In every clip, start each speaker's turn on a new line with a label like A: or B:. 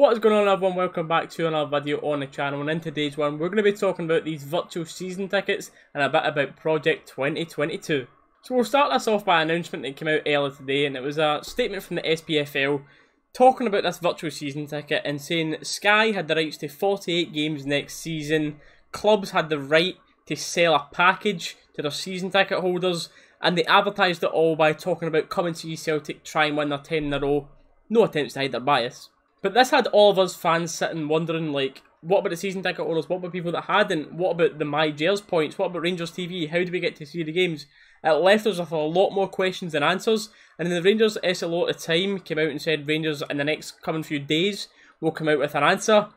A: What is going on everyone, welcome back to another video on the channel and in today's one we're going to be talking about these virtual season tickets and a bit about Project 2022. So we'll start this off by an announcement that came out earlier today and it was a statement from the SPFL talking about this virtual season ticket and saying Sky had the rights to 48 games next season, clubs had the right to sell a package to their season ticket holders and they advertised it all by talking about coming to Celtic try and win their 10 in a row. No attempts to hide their bias. But this had all of us fans sitting wondering, like, what about the season ticket owners? What about people that hadn't? What about the MyGers points? What about Rangers TV? How do we get to see the games? It left us with a lot more questions than answers. And then the Rangers SLO at the time came out and said Rangers in the next coming few days will come out with an answer.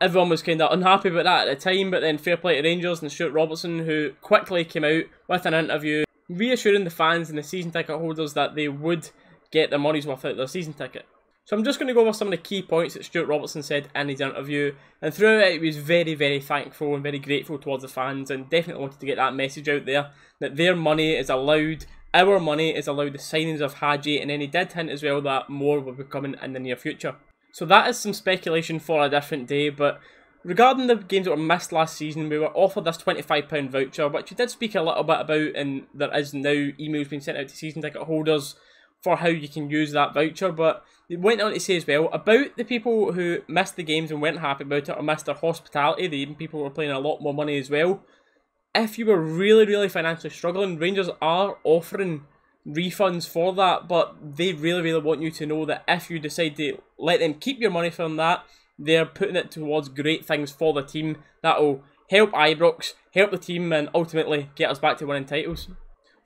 A: Everyone was kind of unhappy about that at the time, but then fair play to Rangers and Stewart Robertson, who quickly came out with an interview reassuring the fans and the season ticket holders that they would get their money's worth out of their season ticket. So I'm just going to go over some of the key points that Stewart Robertson said in his interview, and throughout it, he was very, very thankful and very grateful towards the fans, and definitely wanted to get that message out there that their money is allowed, our money is allowed the signings of Hagi, and then he did hint as well that more will be coming in the near future. So that is some speculation for a different day, but regarding the games that were missed last season, we were offered this £25 voucher, which we did speak a little bit about, and there is now emails being sent out to season ticket holders for how you can use that voucher, but they went on to say as well about the people who missed the games and weren't happy about it or missed their hospitality, the even people were playing a lot more money as well. If you were really, really financially struggling, Rangers are offering refunds for that, but they really, really want you to know that if you decide to let them keep your money from that, they're putting it towards great things for the team that will help Ibrox, help the team, and ultimately get us back to winning titles.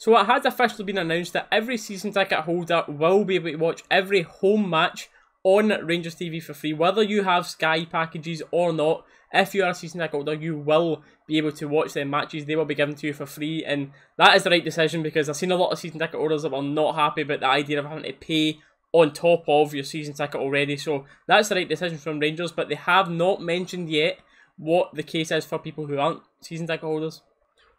A: So it has officially been announced that every season ticket holder will be able to watch every home match on Rangers TV for free, whether you have Sky packages or not. If you are a season ticket holder, you will be able to watch their matches. They will be given to you for free, and that is the right decision because I've seen a lot of season ticket holders that were not happy about the idea of having to pay on top of your season ticket already. So that's the right decision from Rangers, but they have not mentioned yet what the case is for people who aren't season ticket holders.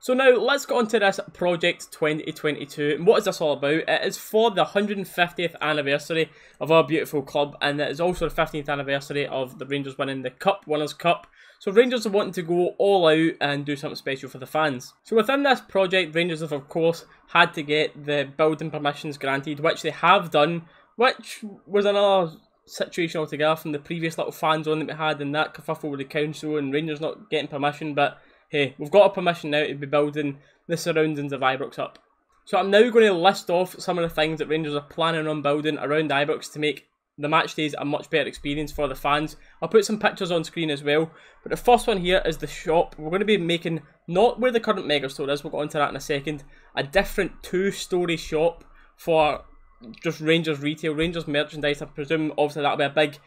A: So now let's get on to this Project 2022. And what is this all about? It is for the 150th anniversary of our beautiful club and it is also the 15th anniversary of the Rangers winning the Cup, Winners' Cup. So Rangers are wanting to go all out and do something special for the fans. So within this project, Rangers have of course had to get the building permissions granted, which they have done, which was another situation altogether from the previous little fan zone that we had and that kerfuffle with the council and Rangers not getting permission, but hey, we've got a permission now to be building the surroundings of Ibrox up. So I'm now going to list off some of the things that Rangers are planning on building around Ibrox to make the match days a much better experience for the fans. I'll put some pictures on screen as well. But the first one here is the shop. We're going to be making, not where the current Megastore is, we'll go into that in a second, a different two-storey shop for just Rangers retail, Rangers merchandise. I presume obviously that'll be a big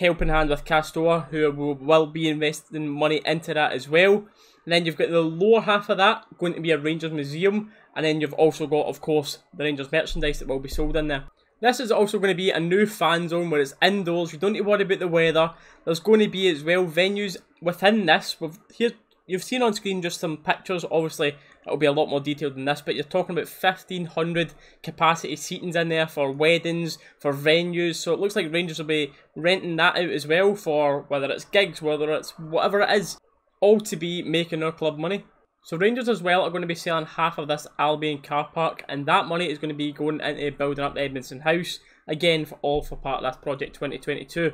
A: helping hand with Castore, who will, be investing money into that as well. And then you've got the lower half of that going to be a Rangers museum. And then you've also got, of course, the Rangers merchandise that will be sold in there. This is also going to be a new fan zone where it's indoors. You don't need to worry about the weather. There's going to be as well venues within this. With here, you've seen on screen just some pictures. Obviously, it'll be a lot more detailed than this, but you're talking about 1,500 capacity seatings in there for weddings, for venues. So it looks like Rangers will be renting that out as well for whether it's gigs, whether it's whatever it is all to be making our club money. So Rangers as well are going to be selling half of this Albion car park and that money is going to be going into building up the Edmiston House, again for all for part of this project 2022.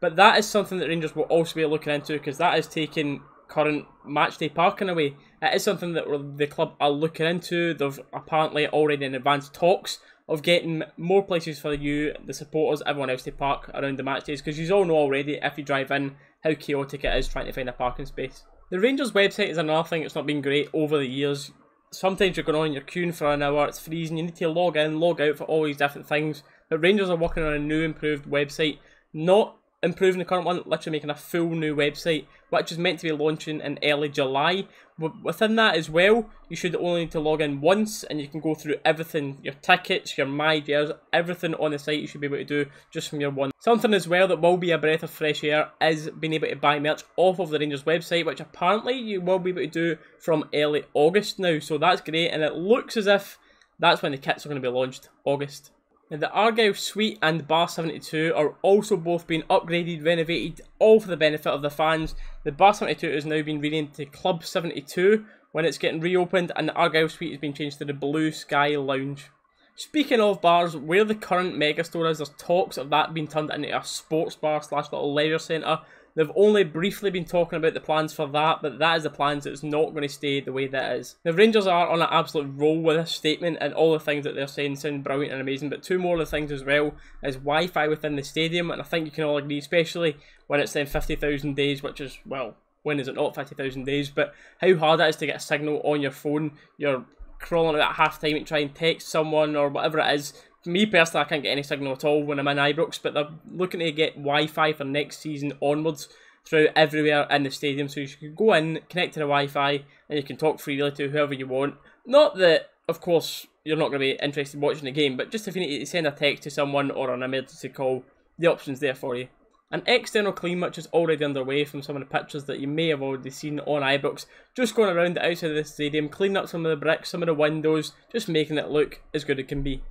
A: But that is something that Rangers will also be looking into because that is taking current matchday parking away. It is something that the club are looking into. They've apparently already in advanced talks of getting more places for you, the supporters, everyone else to park around the match days because you all know already if you drive in how chaotic it is trying to find a parking space. The Rangers website is another thing that's not been great over the years. Sometimes you're going on, you're queuing for an hour, it's freezing, you need to log in, log out for all these different things. But Rangers are working on a new improved website, not improving the current one, literally making a full new website, which is meant to be launching in early July. Within that as well, you should only need to log in once and you can go through everything, your tickets, your MyGers, everything on the site you should be able to do just from your one. Something as well that will be a breath of fresh air is being able to buy merch off of the Rangers website, which apparently you will be able to do from early August now. So that's great and it looks as if that's when the kits are going to be launched, August. Now, the Argyle Suite and Bar 72 are also both being upgraded, renovated, all for the benefit of the fans. The Bar 72 has now being renamed to Club 72 when it's getting reopened, and the Argyle Suite has been changed to the Blue Sky Lounge. Speaking of bars, where the current megastore is, there's talks of that being turned into a sports bar slash little leisure centre. They've only briefly been talking about the plans for that, but that is the plans. It's not going to stay the way that is. The Rangers are on an absolute roll with this statement, and all the things that they're saying sound brilliant and amazing. But two more of the things as well is Wi-Fi within the stadium, and I think you can all agree, especially when it's then 50,000 days, which is well, when is it not 50,000 days? But how hard it is to get a signal on your phone. You're crawling at half time to try and text someone or whatever it is me personally, I can't get any signal at all when I'm in Ibrox, but they're looking to get Wi-Fi for next season onwards throughout everywhere in the stadium, so you can go in, connect to the Wi-Fi, and you can talk freely to whoever you want. Not that, of course, you're not going to be interested in watching the game, but just if you need to send a text to someone or an emergency call, the option's there for you. An external clean which is already underway from some of the pictures that you may have already seen on Ibrox, just going around the outside of the stadium, cleaning up some of the bricks, some of the windows, just making it look as good as it can be.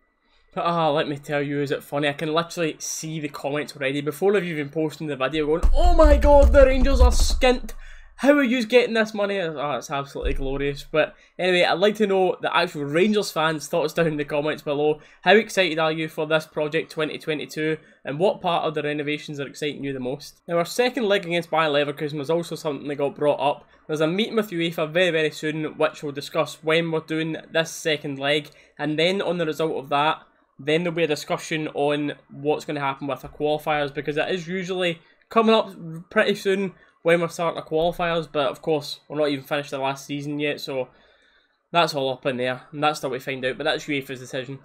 A: But ah, oh, let me tell you, is it funny? I can literally see the comments already before I've even posted the video going, Oh my god, the Rangers are skint! How are you getting this money? Oh, it's absolutely glorious. But anyway, I'd like to know the actual Rangers fans' thoughts down in the comments below. How excited are you for this project 2022? And what part of the renovations are exciting you the most? Now, our second leg against Bayer Leverkusen was also something that got brought up. There's a meeting with UEFA very, very soon, which we'll discuss when we're doing this second leg. And then on the result of that, then there'll be a discussion on what's going to happen with the qualifiers because it is usually coming up pretty soon when we're starting the qualifiers. But of course, we're not even finished the last season yet, so that's all up in there, and that's still we find out. But that's UEFA's decision.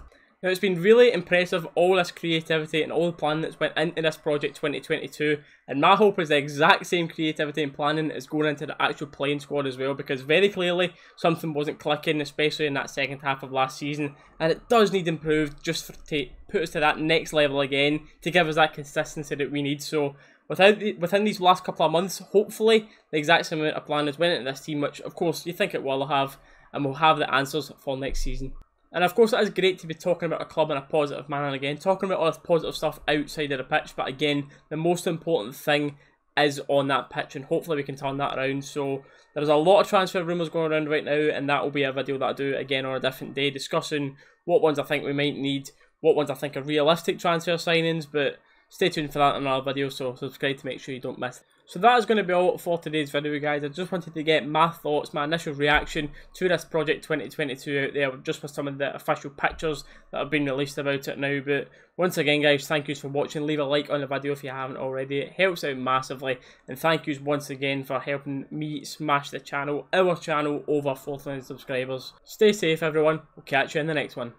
A: Now, it's been really impressive, all this creativity and all the planning that's went into this project 2022. And my hope is the exact same creativity and planning is going into the actual playing squad as well, because very clearly something wasn't clicking, especially in that second half of last season. And it does need improved just to put us to that next level again, to give us that consistency that we need. So without the, within these last couple of months, hopefully the exact same amount of planning has went into this team, which of course you think it will have, and we'll have the answers for next season. And of course, it is great to be talking about a club in a positive manner again, talking about all this positive stuff outside of the pitch. But again, the most important thing is on that pitch, and hopefully we can turn that around. So there's a lot of transfer rumours going around right now, and that will be a video that I do again on a different day, discussing what ones I think we might need, what ones I think are realistic transfer signings. But stay tuned for that in another video, so subscribe to make sure you don't miss so that is going to be all for today's video guys. I just wanted to get my thoughts, my initial reaction to this Project 2022 out there just with some of the official pictures that have been released about it now. But once again guys, thank yous for watching. Leave a like on the video if you haven't already. It helps out massively. And thank yous once again for helping me smash the channel, our channel, over 4,000 subscribers. Stay safe everyone. We'll catch you in the next one.